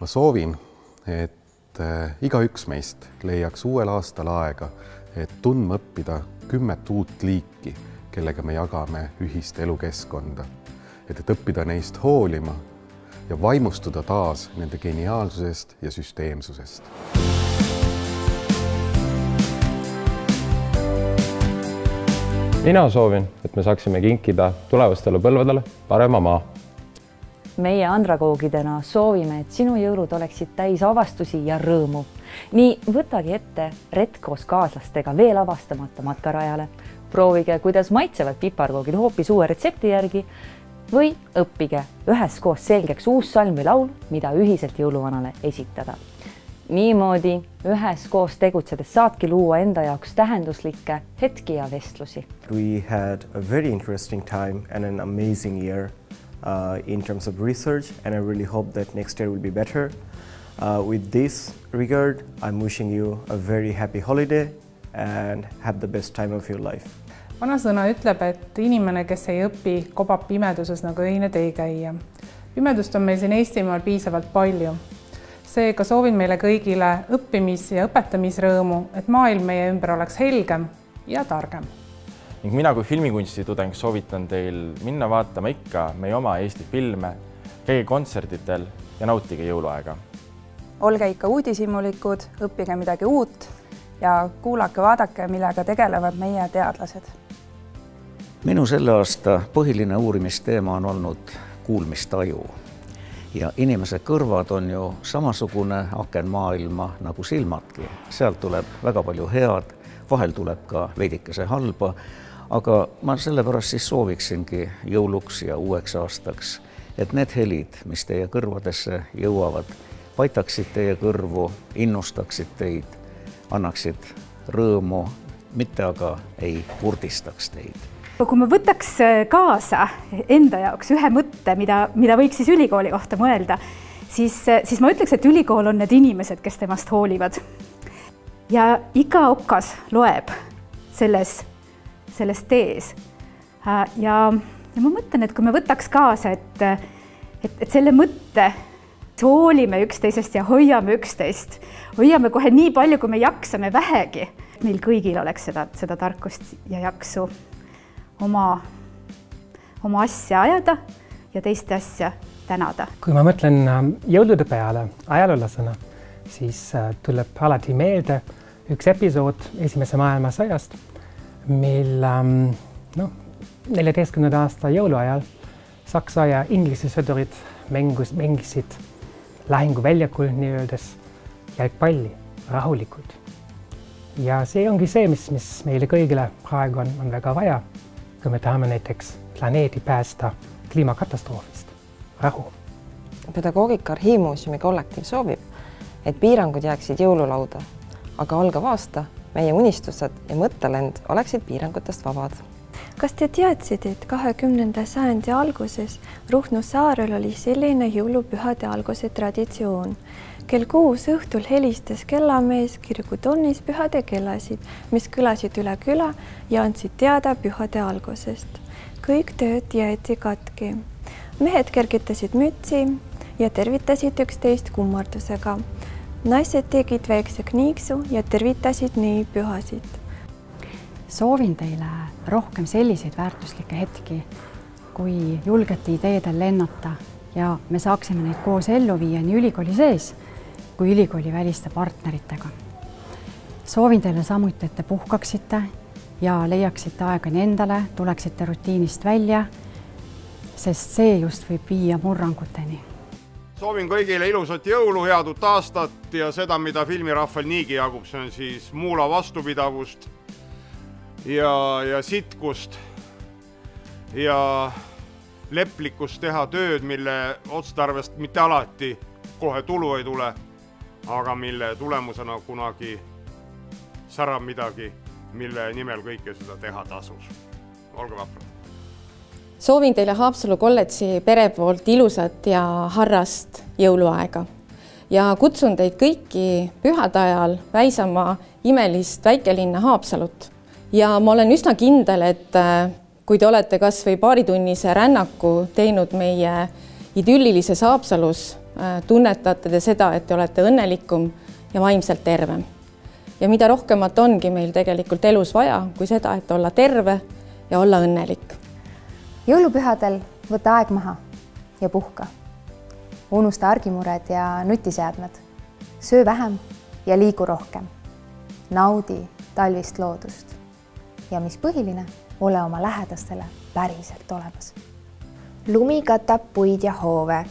ma soovin, et äh, igaüks meist leiaks uuel aastal aega, et tundma õppida kümmet uut liiki, kellega me jagame ühist elukeskkonda. et, et õppida neist hoolima ja vaimustuda taas nende geniaalsusest ja süsteemsusest. mina soovin, et me saaksime kinkida tulevastele põlvedele parema maa. Meie andragoogidena soovime, et sinu jõulud oleksid täis avastusi ja rõõmu. nii võtagi ette retk koos kaaslastega veel avastamata matkarajale. proovige, kuidas maitsevad piparkoogid hoopis uue retsepti järgi või õppige üheskoos selgeks uus salm või laul, mida ühiselt jõuluvanale esitada. niimoodi üheskoos tegutsedes saadki luua enda jaoks tähenduslikke hetki ja vestlusi. We had a very interesting time and an amazing year uh, in terms of research and I really hope that next year will be better. Uh, with this regard, I'm wishing you a very happy holiday and have the best time of your life vanasõna ütleb, et inimene, kes ei õpi, kobab pimeduses nagu öine teekäija. pimedust on meil siin Eestimaal piisavalt palju. seega soovin meile kõigile õppimis- ja õpetamisrõõmu, et maailm meie ümber oleks helgem ja targem. Ning mina kui filmikunsti tudeng soovitan teil minna vaatama ikka meie oma Eesti filme, käige kontserditel ja nautige jõuluaega. olge ikka uudishimulikud, õppige midagi uut ja kuulake, vaadake, millega tegelevad meie teadlased. Minu selle aasta põhiline uurimisteema on olnud kuulmistaju. Ja inimese kõrvad on ju samasugune aken maailma nagu silmadki, sealt tuleb väga palju head, vahel tuleb ka veidikese halba, aga ma sellepärast siis sooviksingi jõuluks ja uueks aastaks, et need helid, mis teie kõrvadesse jõuavad, paitaksid teie kõrvu, innustaksid teid, annaksid rõõmu, mitte aga ei kurdistaks teid kui me võtaks äh, kaasa enda jaoks ühe mõtte, mida, mida võiks siis ülikooli kohta mõelda, siis, äh, siis ma ütleks, et ülikool on need inimesed, kes temast hoolivad. ja iga okas loeb selles, selles tees. Äh, ja, ja ma mõtlen, et kui me võtaks kaasa, et, et, et selle mõtte hoolime üksteisest ja hoiame üksteist, hoiame kohe nii palju, kui me jaksame vähegi, meil kõigil oleks seda, seda tarkust ja jaksu oma, oma asja ajada ja teiste asja tänada. kui ma mõtlen ähm, jõulude peale ajaloolasena, siis äh, tuleb alati meelde üks episood Esimese maailmasõjast, mil ähm, noh, neljateistkümnenda aasta jõuluajal Saksa ja Inglise sõdurid mängus, mängisid lahinguväljakul nii-öeldes jalgpalli rahulikult. ja see ongi see, mis, mis meile kõigile praegu on, on väga vaja kui me tahame näiteks planeedi päästa kliimakatastroofist, rahu. pedagoogika Arhiimuuseumi kollektiiv soovib, et piirangud jääksid jõululauda, aga algav aasta, meie unistused ja mõttelend oleksid piirangutest vabad. kas te teadsite, et kahekümnenda sajandi alguses Ruhnu saarel oli selline jõulupühade alguse traditsioon kell kuus õhtul helistas kellamees kirikutonnis pühade kellasid, mis kõlasid üle küla ja andsid teada pühade algusest. kõik tööd jäeti katki. mehed kergitasid mütsi ja tervitasid üksteist kummardusega. Naised tegid väikse kniiksu ja tervitasid nii pühasid. soovin teile rohkem selliseid väärtuslikke hetki, kui julgete ideedel lennata ja me saaksime neid koos ellu viia nii ülikooli sees kui ülikooli väliste partneritega. soovin teile samuti, et te puhkaksite ja leiaksite aega nii endale, tuleksite rutiinist välja, sest see just võib viia murranguteni. Soovin kõigile ilusat jõulu, head uut aastat ja seda, mida filmirahval niigi jagub, see on siis muula vastupidavust ja, ja sitkust ja leplikkust teha tööd, mille otstarbest mitte alati kohe tulu ei tule aga mille tulemusena kunagi särab midagi, mille nimel kõike seda teha tasus. olge vaprad. Soovin teile Haapsalu kolledži pere poolt ilusat ja harrast jõuluaega ja kutsun teid kõiki pühade ajal väisama imelist väikelinna Haapsalut ja ma olen üsna kindel, et äh, kui te olete kas või paaritunnise rännaku teinud meie idüllilises Haapsalus tunnetate te seda, et te olete õnnelikum ja vaimselt tervem. ja mida rohkemat ongi meil tegelikult elus vaja, kui seda, et olla terve ja olla õnnelik. Jõulupühadel võta aeg maha ja puhka. unusta argimured ja nutiseadmed. söö vähem ja liigu rohkem. naudi talvist loodust. ja mis põhiline, ole oma lähedastele päriselt olemas. lumi katab puid ja hoove,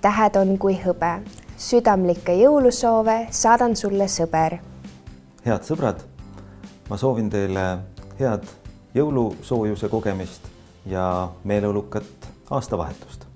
tähed on kui hõbe, südamlikke jõulusoove saadan sulle, sõber. head sõbrad, ma soovin teile head jõulusoojuse kogemist ja meeleolukat aastavahetust